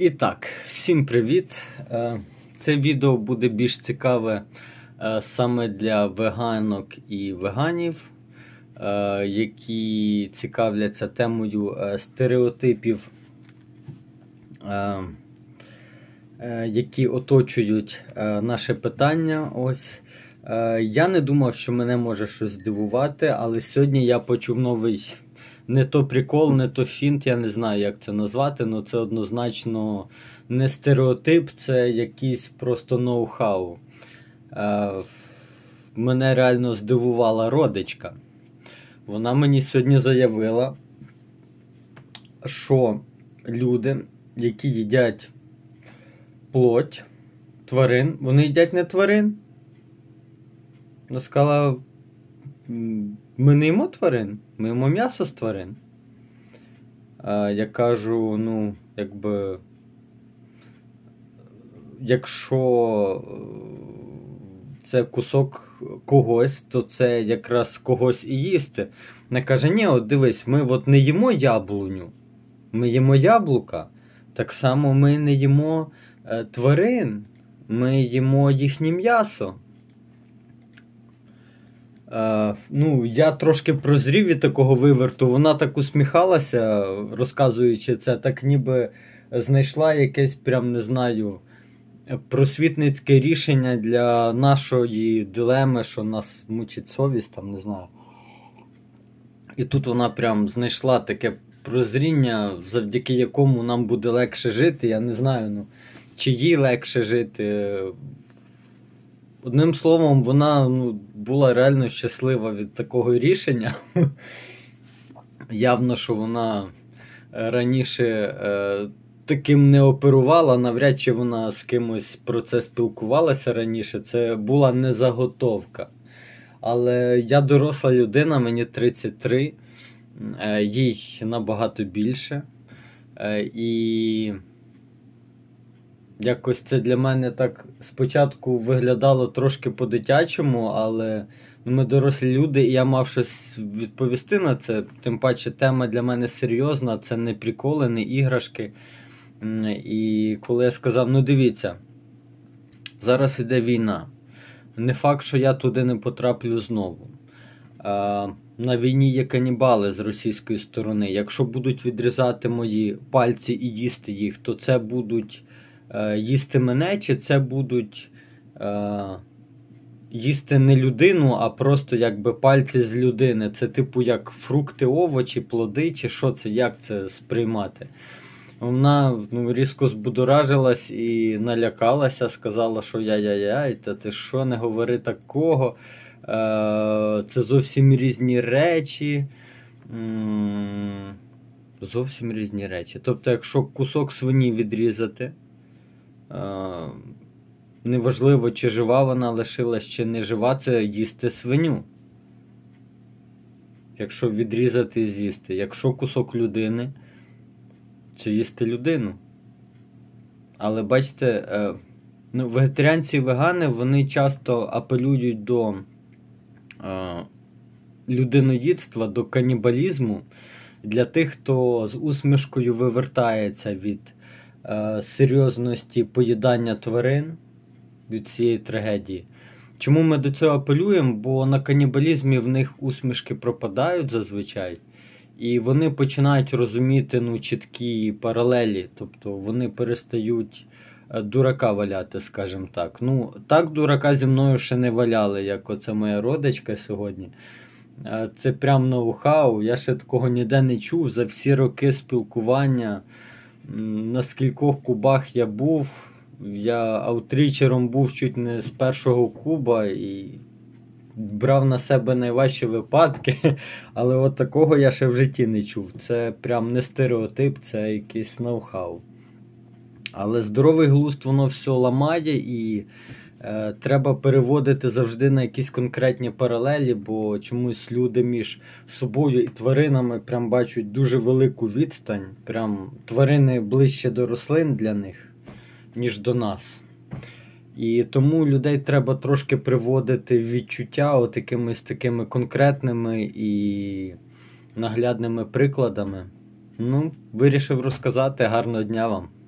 І так, всім привіт! Е, це відео буде більш цікаве е, саме для веганок і веганів, е, які цікавляться темою стереотипів, які оточують наше питання. Ось. Я не думав, що мене може щось здивувати, але сьогодні я почув новий не то прикол, не то фінт, я не знаю, як це назвати, але це однозначно не стереотип, це якийсь просто ноу-хау. Е, мене реально здивувала родичка. Вона мені сьогодні заявила, що люди, які їдять плоть тварин, вони їдять не тварин. Вона сказала, ми не їмо тварин, ми їмо м'ясо з тварин. А Я кажу, ну, якби. Якщо е, це кусок когось, то це якраз когось і їсти. Вона каже, ні, от дивись, ми от не їмо яблуню, ми їмо яблука. Так само ми не їмо е, тварин, ми їмо їхнє м'ясо. Е, ну, Я трошки прозрів від такого виверту. Вона так усміхалася, розказуючи це, так ніби знайшла якесь, прям не знаю, просвітницьке рішення для нашої дилеми, що нас мучить совість, там, не знаю. І тут вона прям знайшла таке прозріння, завдяки якому нам буде легше жити. Я не знаю, ну, чи їй легше жити. Одним словом, вона ну, була реально щаслива від такого рішення. Явно, що вона е, раніше е, таким не оперувала, навряд чи вона з кимось про це спілкувалася раніше. Це була не заготовка. Але я доросла людина, мені 33, е, їй набагато більше. Е, і Якось це для мене так спочатку виглядало трошки по-дитячому, але ну, ми дорослі люди, і я мав щось відповісти на це. Тим паче тема для мене серйозна, це не приколи, не іграшки. І коли я сказав: ну дивіться, зараз іде війна. Не факт, що я туди не потраплю знову. На війні є канібали з російської сторони. Якщо будуть відрізати мої пальці і їсти їх, то це будуть. Е, їсти мене, чи це будуть е, їсти не людину, а просто якби пальці з людини. Це, типу, як фрукти, овочі, плоди, чи що це, як це сприймати. Вона ну, різко збудоражилась і налякалася, сказала, що я-я-яй, та ти що, не говори такого. Е, Це зовсім різні речі. Зовсім різні речі. Тобто, якщо кусок свині відрізати, неважливо, чи жива вона лишилась, чи не жива, це їсти свиню. Якщо відрізати з'їсти. Якщо кусок людини, це їсти людину. Але бачите, е, ну, вегетаріанці і вегани вони часто апелюють до е, людиноїдства, до канібалізму для тих, хто з усмішкою вивертається від Е, серйозності поїдання тварин від цієї трагедії. Чому ми до цього апелюємо? Бо на канібалізмі в них усмішки пропадають зазвичай, і вони починають розуміти ну, чіткі паралелі, тобто вони перестають е, дурака валяти, скажімо так. Ну, Так дурака зі мною ще не валяли, як оце моя родичка сьогодні. Е, це прям ноу-хау. Я ще такого ніде не чув за всі роки спілкування на скількох кубах я був. Я аутрічером був чуть не з першого куба і брав на себе найважчі випадки, але от такого я ще в житті не чув. Це прям не стереотип, це якийсь ноу-хау. Але здоровий глузд воно все ламає і треба переводити завжди на якісь конкретні паралелі, бо чомусь люди між собою і тваринами прям бачать дуже велику відстань. Прям Тварини ближче до рослин для них, ніж до нас. І тому людей треба трошки приводити в відчуття от якимись такими конкретними і наглядними прикладами. Ну, вирішив розказати. Гарного дня вам!